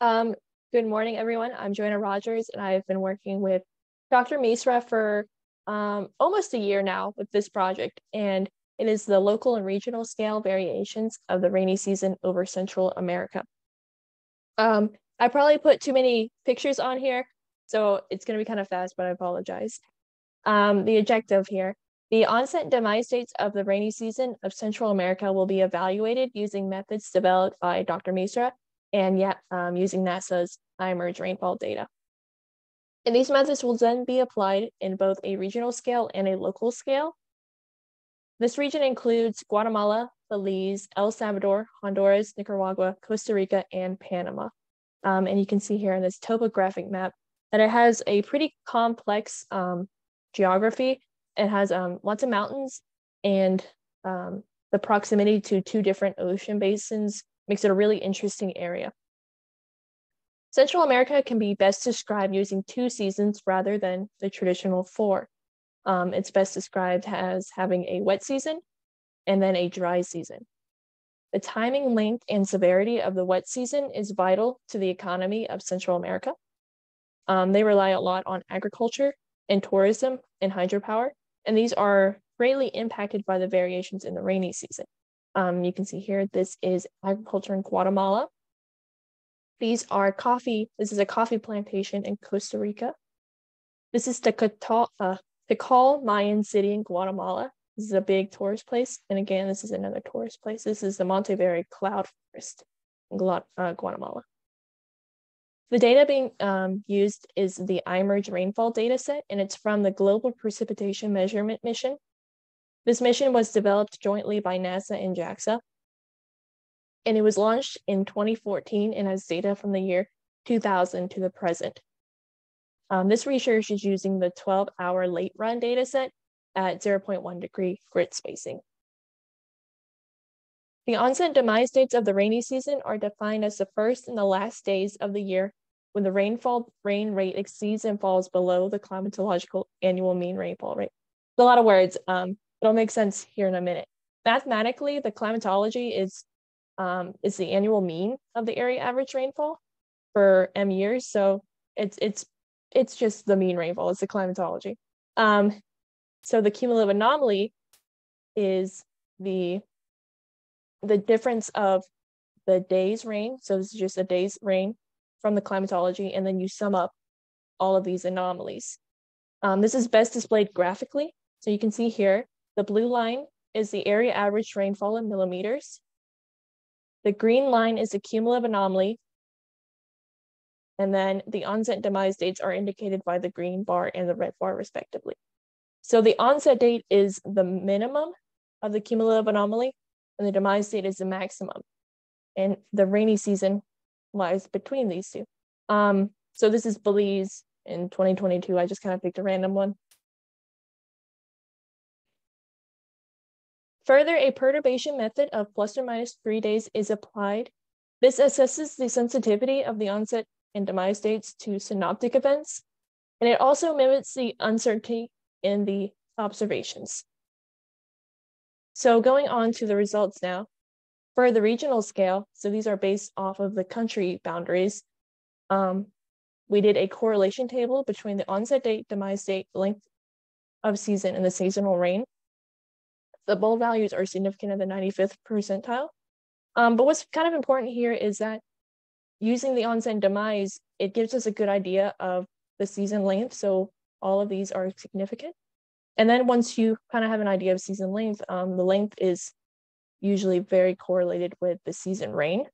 Um, good morning, everyone. I'm Joanna Rodgers, and I've been working with Dr. Misra for um, almost a year now with this project, and it is the local and regional scale variations of the rainy season over Central America. Um, I probably put too many pictures on here, so it's going to be kind of fast, but I apologize. Um, the objective here. The onset and demise dates of the rainy season of Central America will be evaluated using methods developed by Dr. Misra and yet um, using NASA's IMERG rainfall data. And these methods will then be applied in both a regional scale and a local scale. This region includes Guatemala, Belize, El Salvador, Honduras, Nicaragua, Costa Rica, and Panama. Um, and you can see here in this topographic map that it has a pretty complex um, geography. It has um, lots of mountains and um, the proximity to two different ocean basins makes it a really interesting area. Central America can be best described using two seasons rather than the traditional four. Um, it's best described as having a wet season and then a dry season. The timing, length, and severity of the wet season is vital to the economy of Central America. Um, they rely a lot on agriculture and tourism and hydropower, and these are greatly impacted by the variations in the rainy season. Um, you can see here, this is agriculture in Guatemala. These are coffee. This is a coffee plantation in Costa Rica. This is the Tikal, uh, Mayan city in Guatemala. This is a big tourist place. And again, this is another tourist place. This is the Monteverde Cloud Forest in uh, Guatemala. The data being um, used is the IMERG rainfall dataset, and it's from the Global Precipitation Measurement Mission. This mission was developed jointly by NASA and JAXA, and it was launched in 2014 and has data from the year 2000 to the present. Um, this research is using the 12-hour late run dataset at 0.1 degree grid spacing. The onset demise dates of the rainy season are defined as the first and the last days of the year when the rainfall rain rate exceeds and falls below the climatological annual mean rainfall rate. It's a lot of words. Um, It'll make sense here in a minute. Mathematically, the climatology is um, is the annual mean of the area average rainfall for m years. So it's it's it's just the mean rainfall. It's the climatology. Um, so the cumulative anomaly is the the difference of the day's rain. So this is just a day's rain from the climatology, and then you sum up all of these anomalies. Um, this is best displayed graphically. So you can see here the blue line is the area average rainfall in millimeters. The green line is the cumulative anomaly. And then the onset demise dates are indicated by the green bar and the red bar respectively. So the onset date is the minimum of the cumulative anomaly and the demise date is the maximum. And the rainy season lies between these two. Um, so this is Belize in 2022. I just kind of picked a random one. Further, a perturbation method of plus or minus three days is applied. This assesses the sensitivity of the onset and demise dates to synoptic events, and it also mimics the uncertainty in the observations. So going on to the results now. For the regional scale, so these are based off of the country boundaries, um, we did a correlation table between the onset date, demise date, length of season, and the seasonal rain the bold values are significant in the 95th percentile. Um, but what's kind of important here is that using the onset demise, it gives us a good idea of the season length. So all of these are significant. And then once you kind of have an idea of season length, um, the length is usually very correlated with the season rain.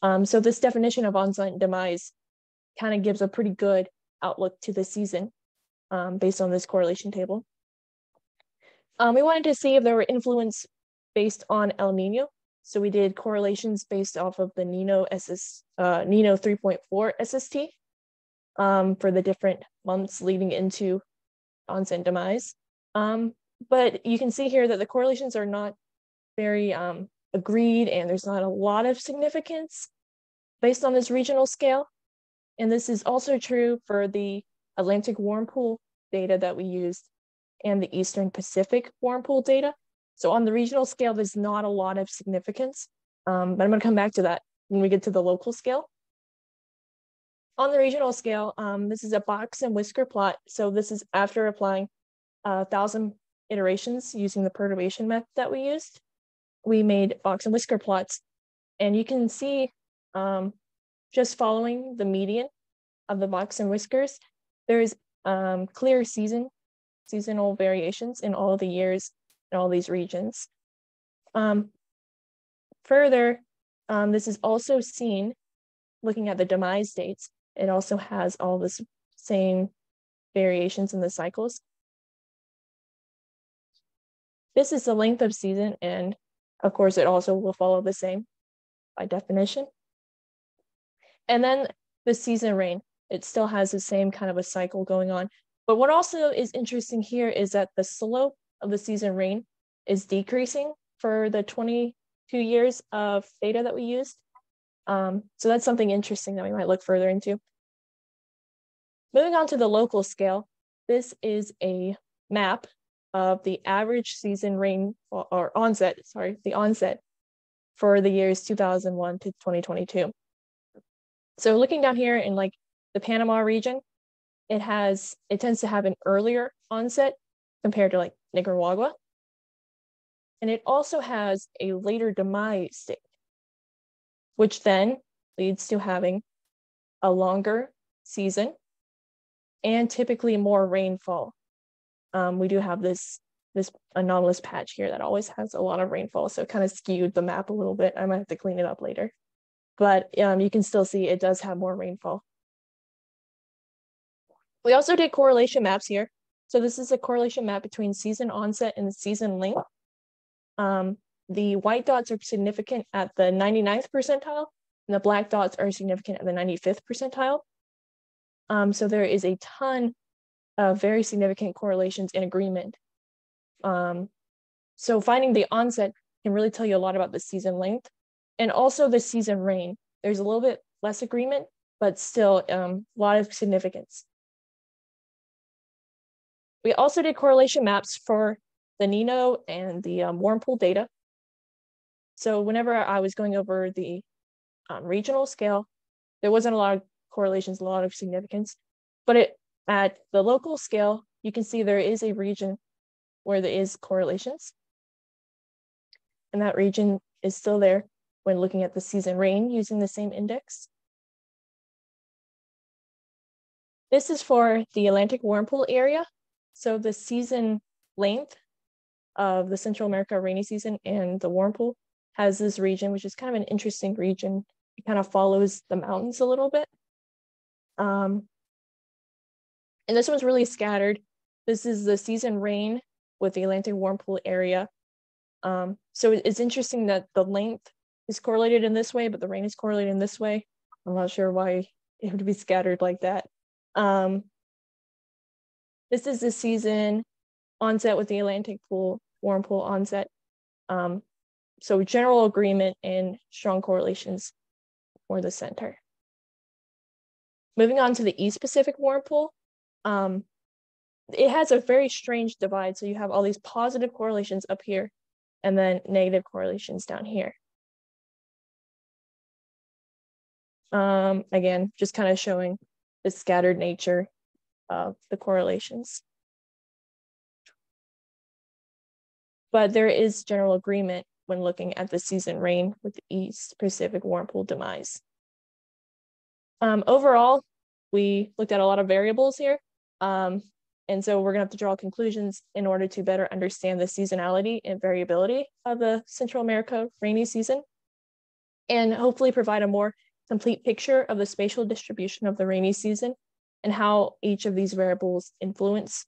Um, so this definition of onset demise kind of gives a pretty good outlook to the season um, based on this correlation table. Um, we wanted to see if there were influence based on El Nino. So we did correlations based off of the Nino SS, uh, Nino 3.4 SST um, for the different months leading into onset demise. Um, but you can see here that the correlations are not very um, agreed and there's not a lot of significance based on this regional scale. And this is also true for the Atlantic warm pool data that we used and the Eastern Pacific warm pool data. So on the regional scale, there's not a lot of significance, um, but I'm gonna come back to that when we get to the local scale. on the regional scale, um, this is a box and whisker plot. So this is after applying a thousand iterations using the perturbation method that we used. We made box and whisker plots. And you can see um, just following the median of the box and whiskers, there's um, clear season, seasonal variations in all the years in all these regions. Um, further, um, this is also seen looking at the demise dates. It also has all the same variations in the cycles. This is the length of season, and of course, it also will follow the same by definition. And then the season rain, it still has the same kind of a cycle going on. But what also is interesting here is that the slope of the season rain is decreasing for the 22 years of data that we used. Um, so that's something interesting that we might look further into. Moving on to the local scale, this is a map of the average season rain or onset, sorry, the onset for the years 2001 to 2022. So looking down here in like the Panama region, it has, it tends to have an earlier onset compared to like Nicaragua. And it also has a later demise date, which then leads to having a longer season and typically more rainfall um, we do have this this anomalous patch here that always has a lot of rainfall. So it kind of skewed the map a little bit. I might have to clean it up later. But um, you can still see it does have more rainfall. We also did correlation maps here. So this is a correlation map between season onset and season length. Um, the white dots are significant at the 99th percentile, and the black dots are significant at the 95th percentile. Um, so there is a ton of very significant correlations in agreement. Um, so finding the onset can really tell you a lot about the season length and also the season rain. There's a little bit less agreement, but still um, a lot of significance. We also did correlation maps for the Nino and the um, warm pool data. So whenever I was going over the um, regional scale, there wasn't a lot of correlations, a lot of significance, but it at the local scale, you can see there is a region where there is correlations. And that region is still there when looking at the season rain using the same index. This is for the Atlantic warm pool area. So the season length of the Central America rainy season and the warm pool has this region, which is kind of an interesting region. It kind of follows the mountains a little bit. Um, and this one's really scattered. This is the season rain with the Atlantic warm pool area. Um, so it's interesting that the length is correlated in this way, but the rain is correlated in this way. I'm not sure why it would be scattered like that. Um, this is the season onset with the Atlantic pool, warm pool onset. Um, so general agreement and strong correlations for the center. Moving on to the East Pacific warm pool, um, it has a very strange divide. So you have all these positive correlations up here and then negative correlations down here. Um, again, just kind of showing the scattered nature of the correlations. But there is general agreement when looking at the season rain with the East Pacific warm pool demise. Um, overall, we looked at a lot of variables here. Um, and so we're gonna have to draw conclusions in order to better understand the seasonality and variability of the Central America rainy season, and hopefully provide a more complete picture of the spatial distribution of the rainy season and how each of these variables influence.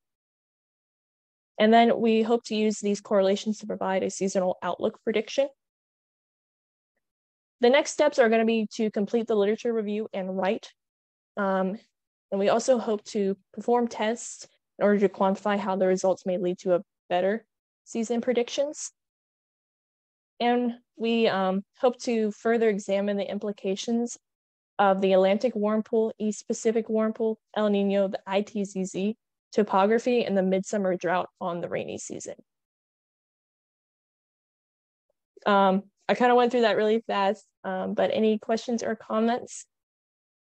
And then we hope to use these correlations to provide a seasonal outlook prediction. The next steps are gonna be to complete the literature review and write um, and we also hope to perform tests in order to quantify how the results may lead to a better season predictions. And we um, hope to further examine the implications of the Atlantic warm pool, East Pacific warm pool, El Nino, the ITCZ, topography, and the midsummer drought on the rainy season. Um, I kind of went through that really fast, um, but any questions or comments?